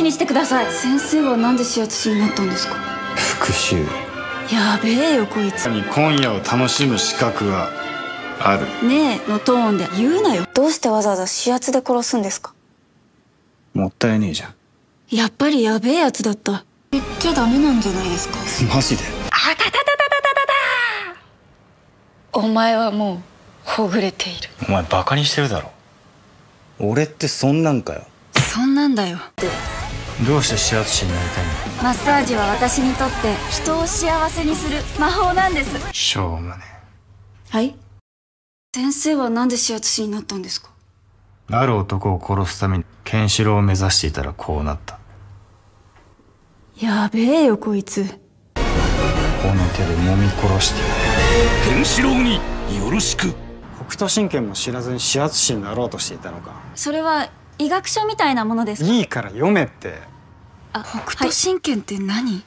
死にしてください。先生はなんで指圧師になったんですか？復讐。やべえよこいつ。に今夜を楽しむ資格はある。ねえのトーンで言うなよ。どうしてわざわざ指圧で殺すんですか？もったいねえじゃん。やっぱりやべえやつだった。言っちゃダメなんじゃないですか？マジで？お前はもうほぐれているお前バカにしてるだろ俺ってそんなんかよそんなんだよどうして指圧師になりたいんだマッサージは私にとって人を幸せにする魔法なんです。しょうもね。はい？先生はなんで指圧師になったんですか？ある男を殺すためにケンシロウを目指していたらこうなった。やべえよこいつ。この手で揉み殺して。ケンシロウによろしく。北斗神拳も知らずに指圧師になろうとしていたのか。それは医学書みたいなものですいいから読めって。あ北斗神拳って何、